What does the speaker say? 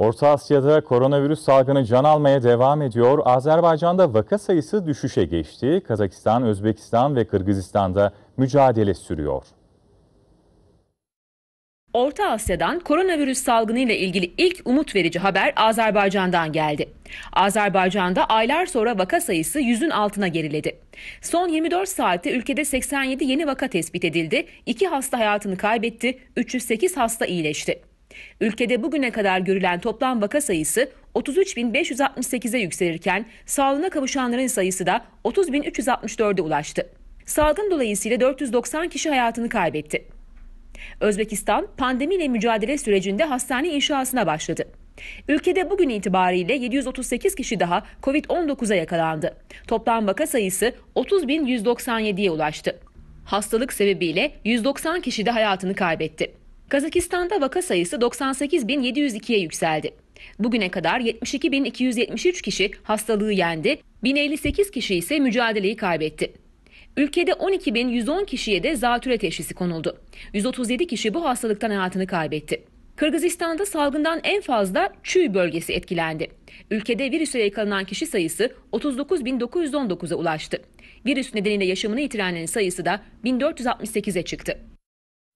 Orta Asya'da koronavirüs salgını can almaya devam ediyor. Azerbaycan'da vaka sayısı düşüşe geçti. Kazakistan, Özbekistan ve Kırgızistan'da mücadele sürüyor. Orta Asya'dan koronavirüs salgını ile ilgili ilk umut verici haber Azerbaycan'dan geldi. Azerbaycan'da aylar sonra vaka sayısı yüzün altına geriledi. Son 24 saatte ülkede 87 yeni vaka tespit edildi, 2 hasta hayatını kaybetti, 308 hasta iyileşti. Ülkede bugüne kadar görülen toplam vaka sayısı 33.568'e yükselirken sağlığına kavuşanların sayısı da 30.364'e ulaştı. Salgın dolayısıyla 490 kişi hayatını kaybetti. Özbekistan pandemiyle mücadele sürecinde hastane inşasına başladı. Ülkede bugün itibariyle 738 kişi daha Covid-19'a yakalandı. Toplam vaka sayısı 30.197'ye ulaştı. Hastalık sebebiyle 190 kişi de hayatını kaybetti. Kazakistan'da vaka sayısı 98.702'ye yükseldi. Bugüne kadar 72.273 kişi hastalığı yendi, 1058 kişi ise mücadeleyi kaybetti. Ülkede 12.110 kişiye de zatüre teşhisi konuldu. 137 kişi bu hastalıktan hayatını kaybetti. Kırgızistan'da salgından en fazla Çüy bölgesi etkilendi. Ülkede virüse yakalanan kişi sayısı 39.919'a ulaştı. Virüs nedeniyle yaşamını yitirenlerin sayısı da 1468'e çıktı.